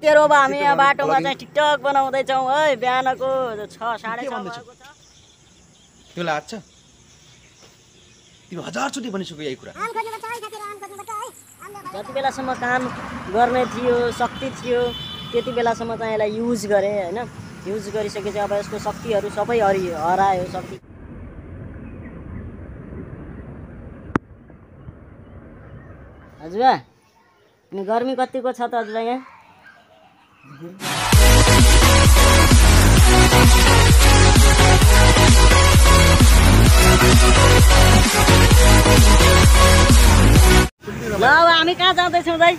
तेरो अब हामी यहाँ बाटोमा चाहिँ टिकटक बनाउँदैछौँ है। बिहानको छ साढे छ भन्दैछौ? भएको छ। तिमीलाई हात छ? तिमी हजारचोटि भनिसक्यो यही कुरा। जति बेलासम्म काम गर्ने थियो शक्ति थियो त्यति बेलासम्म चाहिँ यसलाई युज गरेँ होइन। युज गरिसकेपछि अब यसको शक्तिहरू सबै हरि हरायो शक्ति। हजुर अनि गर्मी कतिको छ त हजुरलाई यहाँ? ल अब हामी कहाँ जाँदैछौँ दाइ?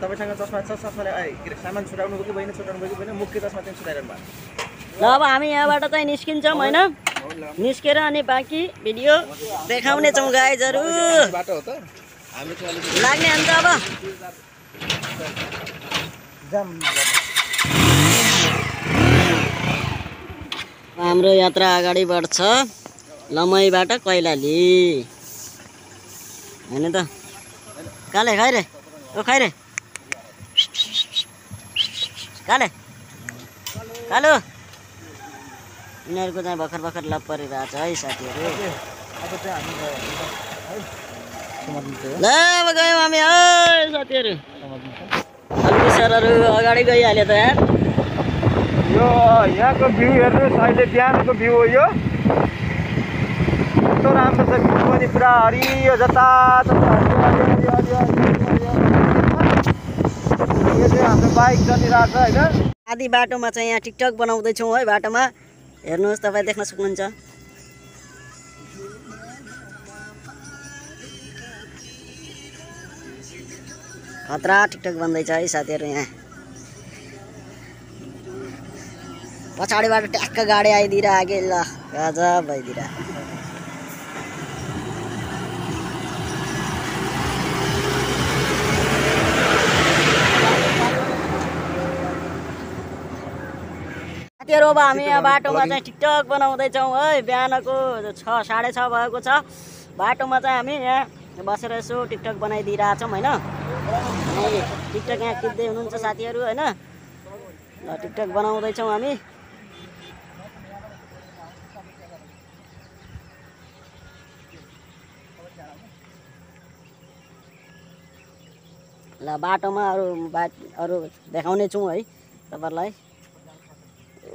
तपाईँसँग चस्मा छ चस्माले सामान छुटाउनु भयो कि भएन छुटाउनु भयो कि भएन मुख्य चस्मा चाहिँ छुटाइरहनु भएको ल अब हामी यहाँबाट चाहिँ निस्किन्छौँ होइन? निस्केर अनि बाँकी भिडियो देखाउने छौँ अलिकति लाग्ने हुन्छ अब। हाम्रो यात्रा अगाडि बढ्छ। लमैबाट कैलाली। होइन त? काले खाइ रे। ओ खाइ रे। काले। कालो। यिनीहरूको चाहिँ भर्खर भर्खर लप परिरहेछ है साथीहरू। ल अब गयौँ हामी है साथीहरू। अलि सरहरू अगाडि गइहाल्यो त यार। यो यहाँको भ्यू हेर्नुहोस् अहिले बिहानको भ्यू हो यो। कस्तो राम्रो छ भ्यू पनि पुरा हरियो जता। यो चाहिँ हाम्रो बाइक चलिरहेको छ होइन? आधी बाटोमा चाहिँ यहाँ टिकटक बनाउँदैछौँ है बाटोमा। हेर्नुहोस् तपाईँ देख्न सक्नुहुन्छ। खतरा टिकटक बन्दैछ है साथीहरू यहाँ। पछाडिबाट ट्याक्क गाडी आइदिएर आगे ल गजब भइदिएर साथीहरू अब हामी यहाँ बाटोमा चाहिँ टिकटक बनाउँदैछौँ है। बिहानको छ साढे छ भएको छ। बाटोमा चाहिँ हामी यहाँ बसेर यसो टिकटक बनाइदिइरहेछौँ होइन। टिकटक यहाँ खिच्दै हुनुहुन्छ साथीहरू होइन। ल टिकटक बनाउँदैछौँ हामी। ल बाटोमा अरू बाट अरू देखाउने छौँ है तपाईँहरूलाई।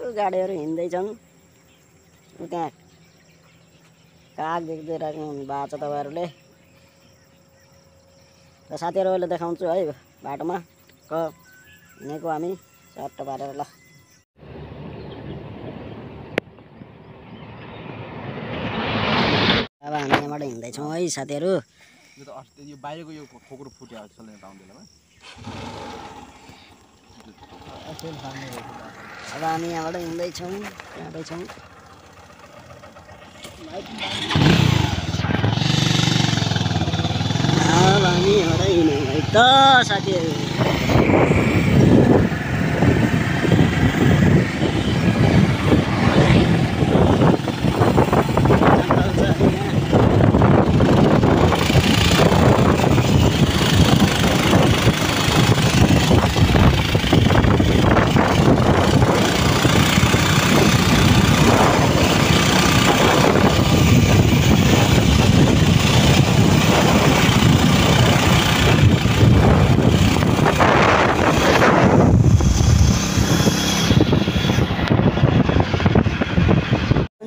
यो गाडीहरू हिँड्दैछन्। त्यहाँ काग देख्दै राख्नु भएको छ तपाईँहरूले। र अहिले देखाउँछु है बाटोमा। क हिँडेको हामी सट्ट पारेर ल। अब हामी यहाँबाट हिँड्दैछौँ है साथीहरू। यो यो बाहिरको यो खोक्रो फुट्यो अब हामी यहाँबाट हिँड्दैछौँ जाँदैछौँ। अब हामी यहाँबाट हिँड्यौँ है। त साथीहरू जङ्गल छ है यहाँ।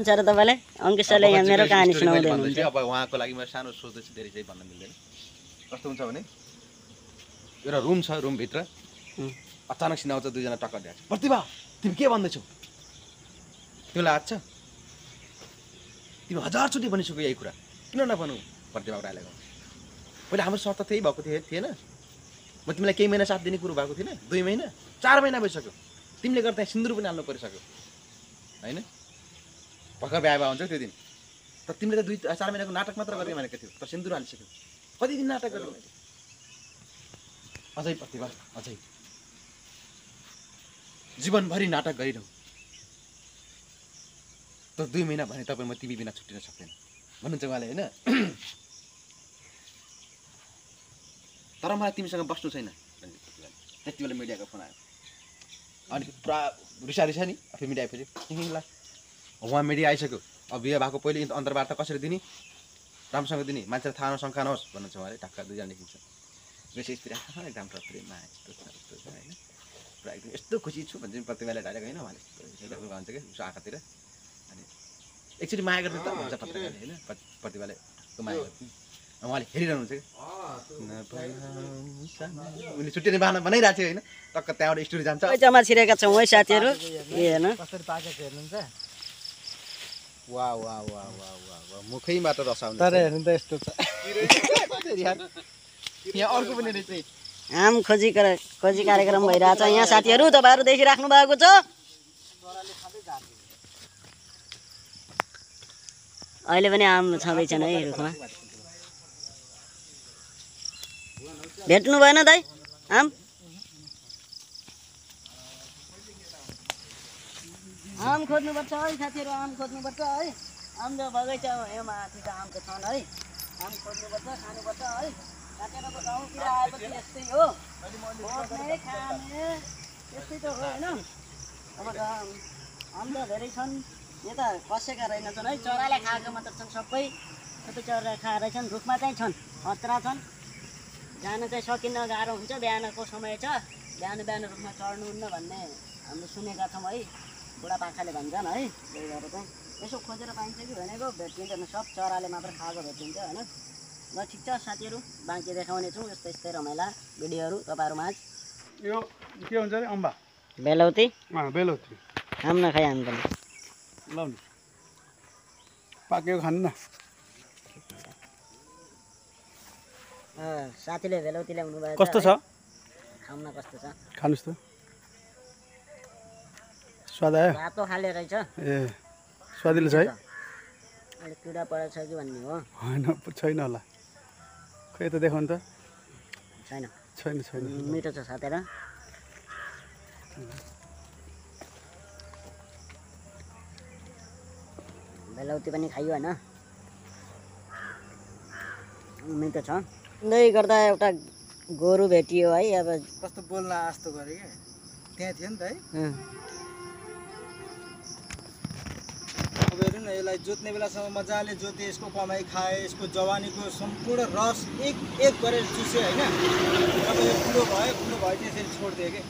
हुन्छ र तपाईँले अङ्कित सरले यहाँ मेरो कहानी सुनाउँदै हुनुहुन्छ। अब उहाँको लागि मैले सानो सोच्दैछु धेरै चाहिँ भन्न मिल्दैन। कस्तो हुन्छ भने एउटा रुम छ रुमभित्र। अचानक सिनाउँछ दुईजना टक्कर दिएको छ। प्रतिभा तिमी के भन्दैछौ? तिमीलाई हात छ? तिमी हजारचोटि भनिसक्यो यही कुरा। किन नभनौ? प्रतिभा राईलाई पहिला हाम्रो शर्त त्यही भएको थियो थिएन। म तिमीलाई केही महिना साथ दिने कुरो भएको थिएन। दुई महिना चार महिना भइसक्यो। तिमीले गर्दा सिन्दुर पनि हाल्नु परिसक्यो। होइन? भर्खर बिहा हुन्छ त्यो दिन। तर तिमीले त दुई चार महिनाको नाटक मात्र गर्ने भनेको थियो। तर सिन्दुर हालिसक्यो। कति दिन नाटक गर्यो मैले? अझै प्रतिभा अझै। जीवनभरि नाटक गरिरहँ। तर दुई महिना भने तपाईँ म तिमी बिना छुट्टिन सक्दैन। भन्नुहुन्छ उहाँले होइन? तर मलाई तिमीसँग बस्नु छैन। त्यति बेला। मिडियाको फोन आयो। अनि पुरा रिसा रिसा नि फेरि मिडिया आइपछि ल उहाँ मिडिया आइसक्यो। अब बिहे भएको पहिले अन्तर्वार्ता कसरी दिने? राम्रोसँग दिने। मान्छेलाई थाहा नशङ्का नहोस् भन्नुहुन्छ उहाँले। ढाक्का दुईजना देखिन्छ। मेसेज फिर एकदम प्रेममा यस्तो छ यस्तो छ होइन? पुरा एकदम यस्तो खुसी छु भन्छ नि प्रतिभाले डाइरेक्ट होइन उहाँले। भन्छ कि उसको आँखातिर। अनि एकचोटि माया गर्ने त भन्छ पत्रकारले होइन? प्रतिभाले माया गर्छ उहाँले हेरिरहनुहुन्छ कि उसले छुट्टिने बाहना बनाइरहेको थियो होइन? टक्क त्यहाँबाट स्टोरी जान्छ। छिरेका छौँ है साथीहरू ए हेर्न कसरी पाकेको हेर्नुहुन्छ वा वा वा वा वा वा मुखैबाट रस तर हेर्नु त यस्तो छ। यहाँ अर्को पनि रहेछ। आम खोजी कर- खोजी कार्यक्रम भइरहेछ। यहाँ साथीहरू तपाईँहरू देखिराख्नु भएको छ। अहिले पनि आम छँदैछन् है रुखमा। भेट्नु भएन दाइ आम? आम खोज्नुपर्छ है साथीहरू आम खोज्नुपर्छ है। आम त बगैँचा यहाँ माथि त आमको छन् है। आम खोज्नुपर्छ खानुपर्छ है। त गाउँतिर आएपछि यस्तै हो। बस्ने खाने यस्तै त हो होइन? अब आम त धेरै छन्। यता कसेका रहेनछन् है। चराले खाएको मात्र छन् सबै। सबै चराले खाएर छन्। रुखमा चाहिँ छन्। खतरा छन्। जान चाहिँ सकिन्न गाह्रो हुन्छ। बिहानको समय छ। बिहान बिहान रुखमा चढ्नुहुन्न भन्ने हामीले सुनेका छौँ है। बुढापाकाले भन्छन् है त्यही भएर चाहिँ यसो खोजेर पाइन्छ कि भनेको भेटिँदैन सब चराले मात्र खाएको भेटिन्छ होइन। ल ठिक छ साथीहरू बाँकी देखाउने छौँ यस्तै यस्तै रमाइला भिडियोहरू तपाईँहरू माझ यो के हुन्छ अरे अम्बा? बेलौती। बेलौती। खाम न खाइ हामी पनि। लाउने। पाकेको खानु न। अँ, साथीले बेलौती ल्याउनु भयो कस्तो छ? खाम न कस्तो छ? खानुहोस् त। स्वाद आयो? रातो खाले रहेछ। ए स्वादिलो छ है? अलिक किरा परेको छ कि भन्ने हो। होइन छैन होला। खै त देखाउनु त? छैन। छैन छैन। मिठो छ साथेर बेलौती पनि खाइयो होइन। मिठो छ। हिँड्दै गर्दा एउटा गोरु भेटियो है अब कस्तो बोल्न आस्तो गरेँ क्या त्यहाँ थियो नि त है। यसलाई जोत्ने बेलासम्म मजाले जोते यसको कमाइ खाए यसको जवानीको सम्पूर्ण रस एक एक गरेर चुसे होइन? अब यो बुढो भयो बुढो भयो चाहिँ यसरी छोडिदियो कि?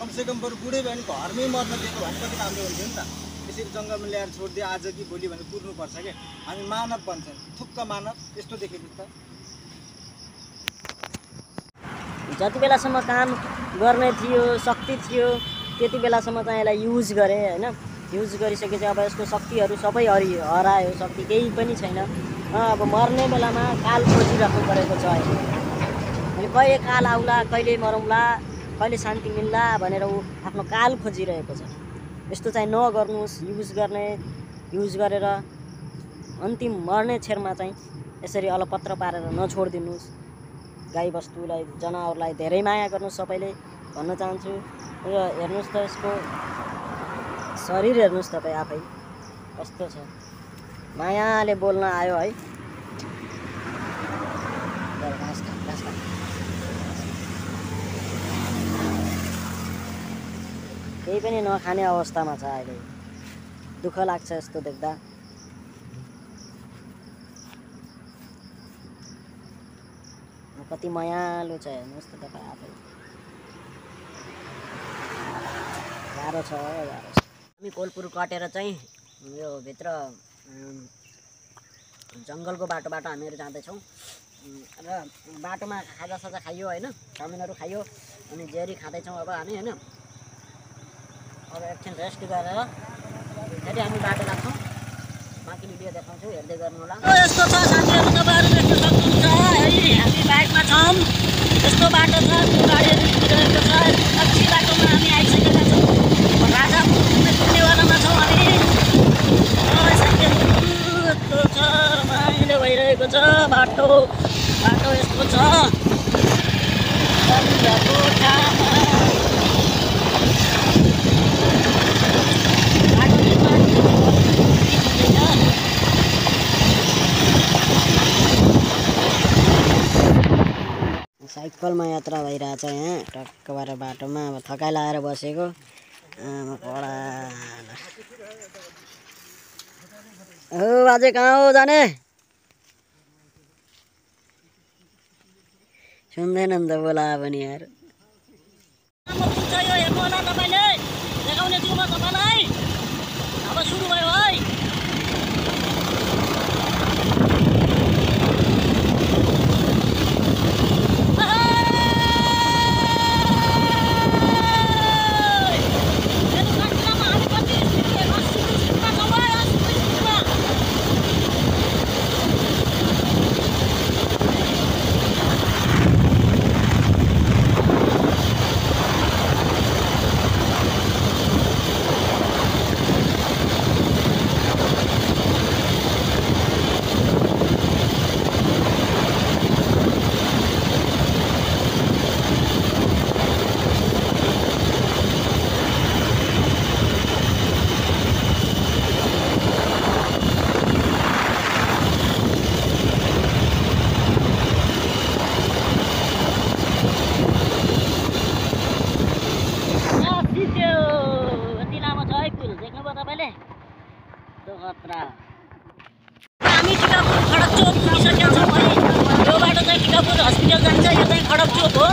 कमसेकम बरु बुढै भयो भने घरमै मर्न दिएको भए कति राम्रो हुन्थ्यो नि त। यसरी जङ्गलमा ल्याएर छोडिदियो आज कि भोलि भने कुर्नुपर्छ क्या हामी मानव भन्छन् थुक्क मानव यस्तो देखेको त जति बेलासम्म काम गर्ने थियो शक्ति थियो त्यति बेलासम्म चाहिँ यसलाई युज गरेँ होइन? युज गरिसकेपछि अब यसको शक्तिहरू सबै हरि हरायो शक्ति केही पनि छैन। अब मर्ने बेलामा काल खोजिराख्नु परेको छ अहिले। अनि कहिले काल आउला कहिले मरौँला कहिले शान्ति मिल्ला भनेर ऊ आफ्नो काल खोजिरहेको छ। यस्तो चाहिँ नगर्नुहोस् युज गर्ने युज गरेर अन्तिम मर्ने छेरमा चाहिँ यसरी अलपत्र पारेर नछोडिदिनुहोस्। गाई बस्तुलाई जनावरलाई धेरै माया गर्नुहोस् सबैले भन्न चाहन्छु। र हेर्नुहोस् त यसको शरीर हेर्नुहोस् तपाईँ आफै। कस्तो छ? मायाले बोल्न आयो है। केही पनि नखाने अवस्थामा छ अहिले। दुःख लाग्छ यस्तो देख्दा। कति मायालु छ हेर्नुहोस् त तपाईँ आफै। गाह्रो छ गाह्रो हामी कोलपुर कटेर चाहिँ यो भित्र जङ्गलको बाटोबाट हामीहरू जाँदैछौँ। र बाटोमा खाजासाजा खाइयो होइन चाउमिनहरू खाइयो अनि जेरी खाँदैछौँ अब हामी होइन। अब एकछिन रेस्ट गरेर फेरि हामी बाटो लाग्छौँ। बाँकी भिडियो देखाउँछु हेर्दै गर्नु होला। यस्तो छ साथीहरू तपाईँहरू देख्न सक्नुहुन्छ है? हामी बाइकमा छौँ। यस्तो बाटो छ गाडीहरू छ। बाटोमा हामी निवारमा छौँ हामी यस्तो छ माइलो भइरहेको छ बाटो बाटो यस्तो छ साइकलमा यात्रा भइरहेछ यहाँ टक्कबाट बाटोमा। अब थकाइ लगाएर बसेको। हो कहाँ हो जाने? सुन्दैनन् त बोला पनि यार यो हेर्नु होला तपाईँले देखाउने छु म तपाईँलाई अब सुरु भयो है सिद्धियो यति लामो छ है पुल देख्नुभयो तपाईँले त्यो खतरा हामी टिकापुर खडक चोक पुगिसकेका छौँ है यो बाटो चाहिँ टिकापुर हस्पिटल जान्छ यो चाहिँ खडक चोक हो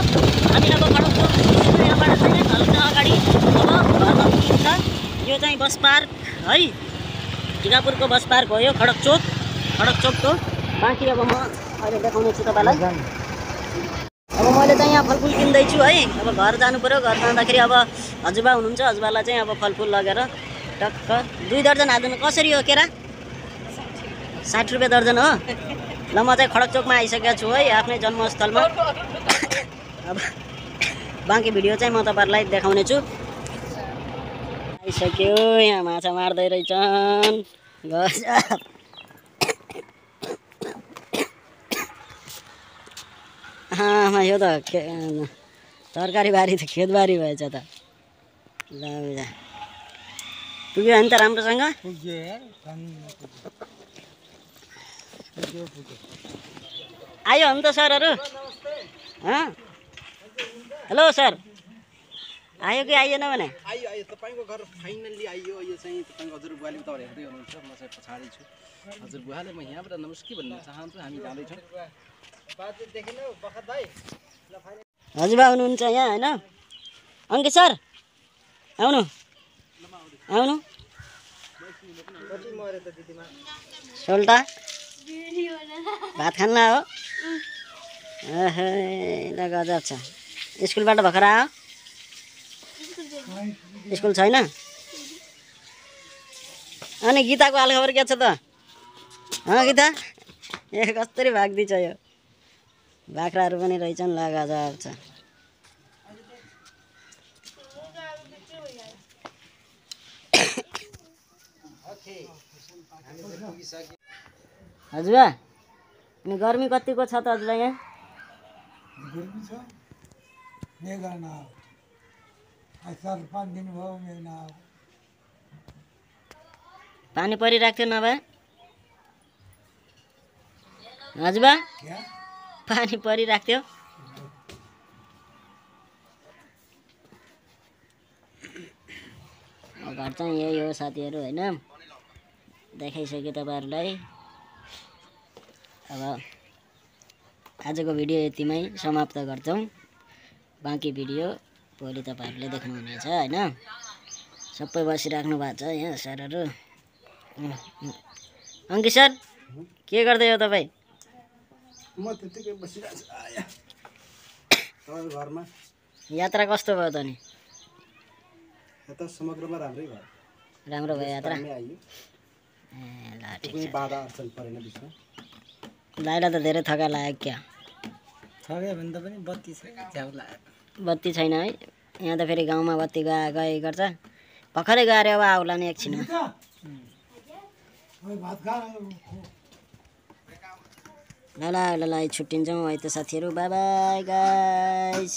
हामी अब खडक चोक पुगिसक्यो यहाँबाट चाहिँ हल्का अगाडि अब घरमा पुगिन्छ यो चाहिँ बस पार्क है बस पार्क हो यो खडक चोक खडक चोकको बाँकी अब म अहिले देखाउने छु तपाईँलाई। अब मैले चाहिँ यहाँ फलफुल किन्दैछु है। अब घर जानु पऱ्यो घर जाँदाखेरि अब हजुरबा हुनुहुन्छ हजुरबालाई चाहिँ अब फलफुल लगेर टक्क दुई दर्जन हाल्नु कसरी हो केरा? साठी रुपियाँ दर्जन हो? ल म चाहिँ खडक चोकमा आइसकेको छु है आफ्नै जन्मस्थलमा। अब बाँकी भिडियो चाहिँ म तपाईँहरूलाई देखाउने छु। आइसक्यो यहाँ माछा मार्दै रहेछन्। आमा यो त खे तरकारी बारी त खेतबारी भएछ त। ल पुग्यो भने त राम्रोसँग? आयो भने त सरहरू। हँ? Hello sir. आयो कि आइएन भने? आइयो आइयो। तपाईँको घर फाइनल्ली आइयो। यो चाहिँ तपाईँको हजुर बुवाले तपाईँ हेर्दै हुनुहुन्छ। म चाहिँ पछाडि छु। हजुर बुवाले म यहाँबाट नमस्ते भन्न चाहन्छु। हामी जाँदैछौँ। हजुरबा हुनुहुन्छ यहाँ होइन? अङ्कित सर आउनु। आउनु। सोल्टा भात खान्न हो ल गजब छ। स्कुलबाट भर्खर आयो स्कुल छैन? अनि गीताको हालखबर के छ त? गीता? ए कसरी भाग्दैछ यो। बाख्राहरू पनि रहेछन् ल छ हजुर अनि गर्मी कतिको छ त हजुरलाई यहाँ गर्मी छ मेघ न आज चार पाँच दिन भयो मेघ न पानी परिरहेको थियो नभए? हजुर क्या? पानी परिरहेको थियो घर चाहिँ यही हो साथीहरू होइन? देखाइसकेँ तपाईँहरूलाई। अब आजको भिडियो यतिमै समाप्त गर्छौँ। बाँकी भिडियो भोलि तपाईँहरूले देख्नुहुनेछ होइन? सबै बसिराख्नु भएको छ यहाँ सरहरू। अङ्कित सर के गर्दै हो तपाईँ? म त्यत्तिकै बसिरहेको घरमा? यात्रा कस्तो भयो त नि यता समग्रमा राम्रै भयो। राम्रो भयो यात्रा? टाइममै आइयो। ए ल ठिक कुनै बाधा अडचन परेन बिचमा छ दाइलाई त धेरै थका लाग्यो क्या? थग्यो भने त पनि बत्ती छ झ्याउ लाग्यो। बत्ती छैन है। यहाँ त फेरि गाउँमा बत्ती गए गए गर्छ। भर्खरै गएर अब आउला नि एकछिनमा खा ल ल ल ल छुट्टिन्छौँ है त साथीहरू। By by guys